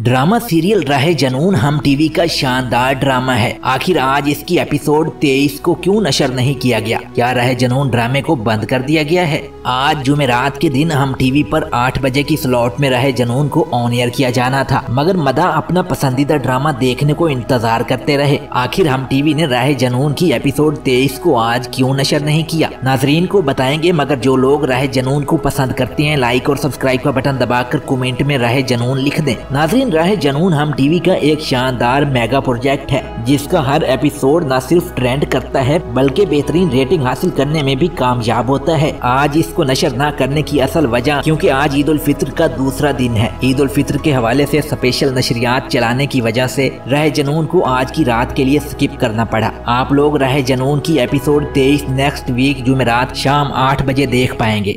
Drama serial रहे जनून, हम TV का शानदार ड्रामा है। आखिर आज इसकी एपिसोड 23 को क्यों नशर नहीं किया गया? क्या रहे जनून ड्रामे को बंद कर दिया गया है? आज जुमेरात के दिन हम टीवी पर 8 बजे की स्लॉट में रहे जनून को ऑन एयर किया जाना था, मगर मदा अपना पसंदीदा ड्रामा देखने को इंतज़ार करते रहे। आखिर हम टीवी ने रहे जनून की एपिसोड तेईस को आज क्यूँ नशर नहीं किया? नाजरीन को बताएँगे, मगर जो लोग रहे जनून को पसंद करते हैं लाइक और सब्सक्राइब का बटन दबाकर कमेंट में रहे जनून लिख दे। नाजरीन दिन रहे जनून, हम टीवी का एक शानदार मेगा प्रोजेक्ट है, जिसका हर एपिसोड न सिर्फ़ ट्रेंड करता है, बल्कि बेहतरीन रेटिंग हासिल करने में भी कामयाब होता है। आज इसको नशर न करने की असल वजह, क्योंकि आज ईद उल फित्र का दूसरा दिन है। ईद उल फित्र के हवाले से स्पेशल नशरियात चलाने की वजह से रह जनून को आज की रात के लिए स्किप करना पड़ा। आप लोग रह जनून की एपिसोड तेईस नेक्स्ट वीक जुमेरात शाम आठ बजे देख पाएँगे।